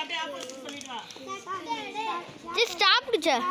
அப்படியே ஆப்போசிட் சொல்லிடுவா just stop teacher